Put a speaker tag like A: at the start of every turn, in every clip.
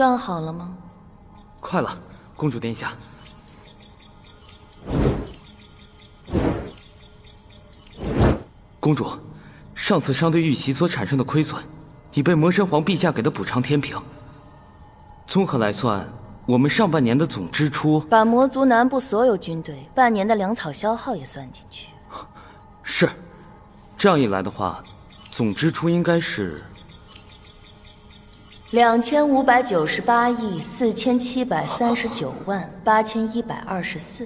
A: 算好了吗？
B: 快了，公主殿下。公主，上次商队遇袭所产生的亏损，已被魔神皇陛下给的补偿填平。综合来算，我们上半年的总支出，
A: 把魔族南部所有军队半年的粮草消耗也算进去。
B: 是，这样一来的话，总支出应该是
A: 两千五百九十八亿四千七百三十九万八千一百二十四，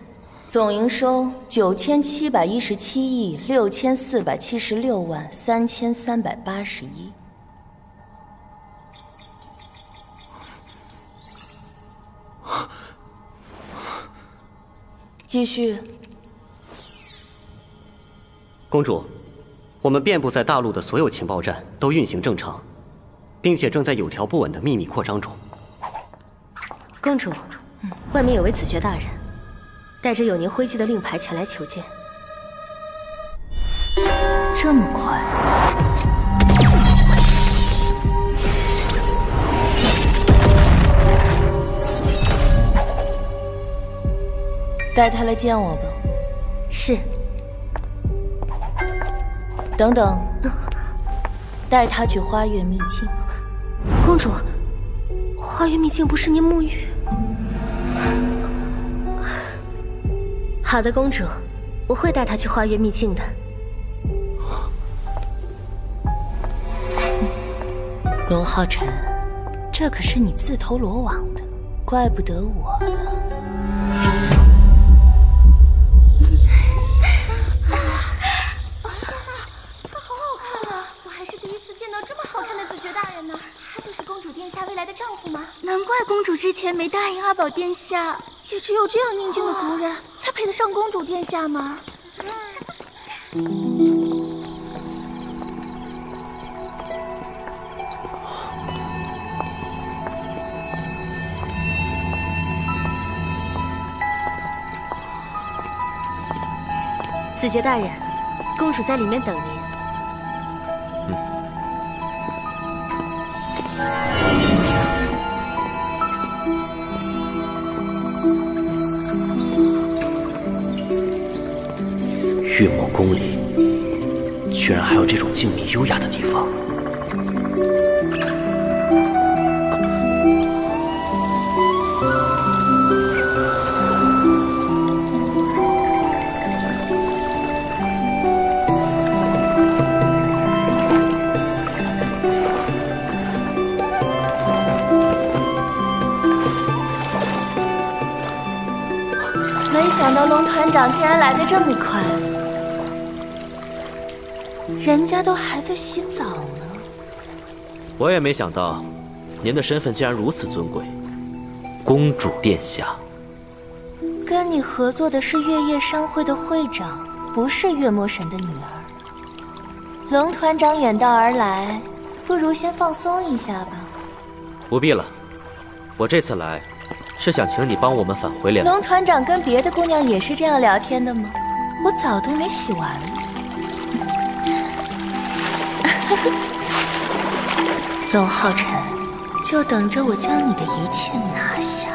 A: 总营收九千七百一十七亿六千四百七十六万三千三百八十一。继续。
C: 公主，我们遍布在大陆的所有情报站都运行正常，并且正在有条不紊的秘密扩张中。
D: 公主，外面有位子爵大人，带着有您徽记的令牌前来求见。
A: 这么快？带他来见我吧。
D: 是。
A: 等等，带他去花月秘境。
D: 公主，花月秘境不是您沐浴？好的，公主，我会带他去花月秘境的。
A: 龙浩辰，这可是你自投罗网的，怪不得我了。
E: 难怪公主之前没答应阿宝殿下，也只有这样英俊的族人才配得上公主殿下吗？
D: 子爵大人，公主在里面等您。
F: 宫里居然还有这种静谧优雅的地方。
A: 没想到龙团长竟然来的这么快。人家都还在洗澡呢。
F: 我也没想到，您的身份竟然如此尊贵，公主殿下。
A: 跟你合作的是月夜商会的会长，不是月魔神的女儿。龙团长远道而来，不如先放松一下吧。
F: 不必了，我这次来，是想请你帮我们返回联。
A: 龙团长跟别的姑娘也是这样聊天的吗？我澡都没洗完。龙浩辰，就等着我将你的一切拿下。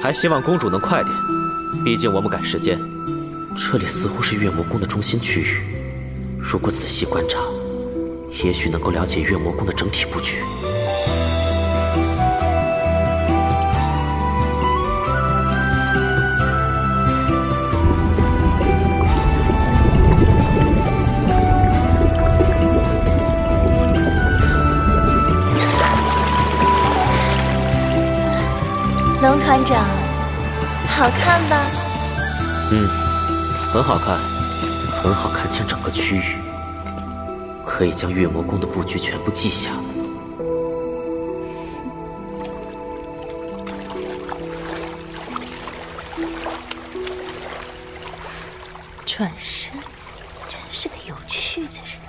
F: 还希望公主能快点，毕竟我们赶时间。这里似乎是月魔宫的中心区域，如果仔细观察，也许能够了解月魔宫的整体布局。
A: 龙团长，好看吧？
F: 嗯，很好看，很好看清整个区域，可以将月魔宫的布局全部记下。
A: 转身，真是个有趣的人。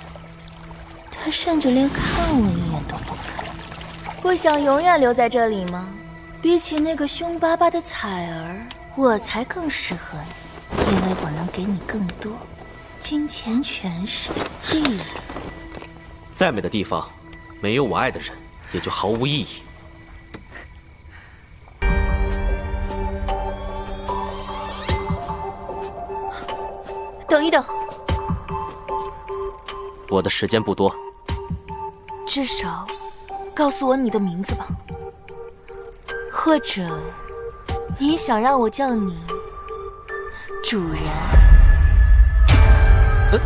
A: 他甚至连看我一眼都不看。不想永远留在这里吗？比起那个凶巴巴的彩儿，我才更适合你，因为我能给你更多金钱、权势、地位。
F: 再美的地方，没有我爱的人，也就毫无意义。
A: 等一等，
F: 我的时间不多，
A: 至少告诉我你的名字吧，或者你想让我叫你主人？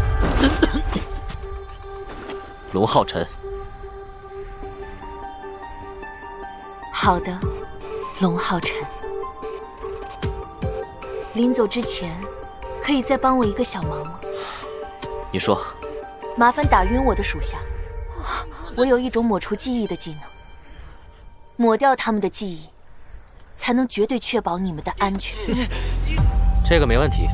F: 龙浩辰。
A: 好的，龙浩辰。临走之前。可以再帮我一个小忙吗？
F: 你说，
A: 麻烦打晕我的属下。我有一种抹除记忆的技能，抹掉他们的记忆，才能绝对确保你们的安全。
F: 这个没问题。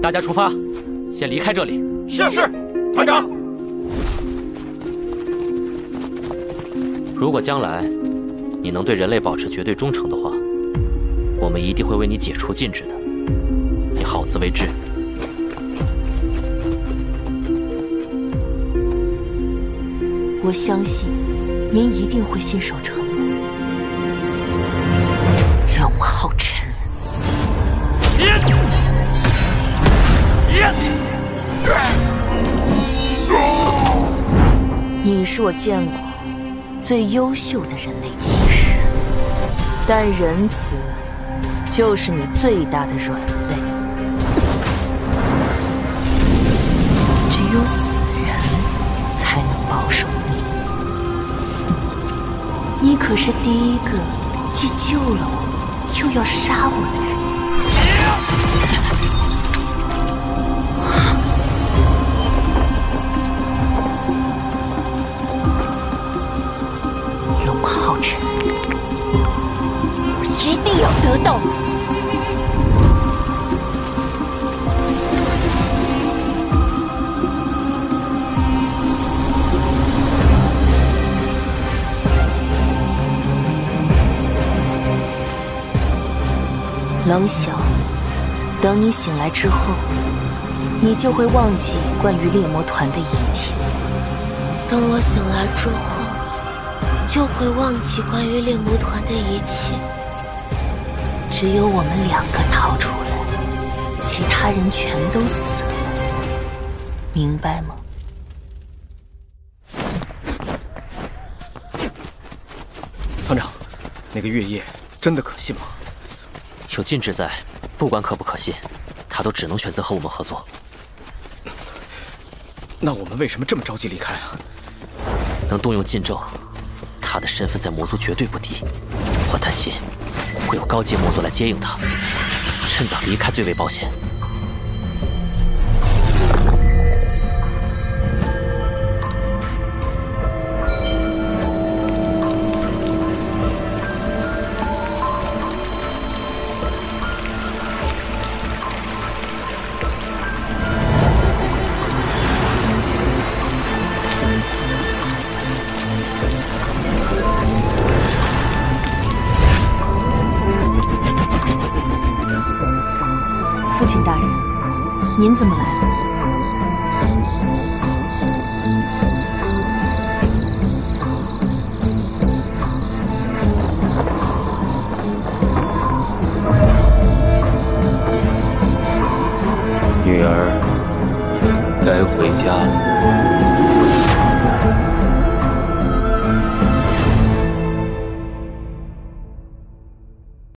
F: 大家出发，先离开这里。
G: 是是。团长，
F: 如果将来你能对人类保持绝对忠诚的话，我们一定会为你解除禁制的。你好自为之。
A: 我相信您一定会信守承诺。龙浩辰。你是我见过最优秀的人类骑士，但仁慈就是你最大的软肋。有死人才能保守你。你可是第一个既救了我，又要杀我的人。浩辰，我一定要得到你冷晓，等你醒来之后，你就会忘记关于猎魔团的一切。
H: 等我醒来之后，就会忘记关于猎魔团的一切。
A: 只有我们两个逃出来，其他人全都死了，明白吗？
G: 团长，那个月夜真的可信吗？
F: 有禁制在，不管可不可信，他都只能选择和我们合作。
G: 那我们为什么这么着急离开啊？
F: 能动用禁咒，他的身份在魔族绝对不低。我担心。会有高阶魔族来接应他，趁早离开最为保险。
A: 父亲大人您怎么来了？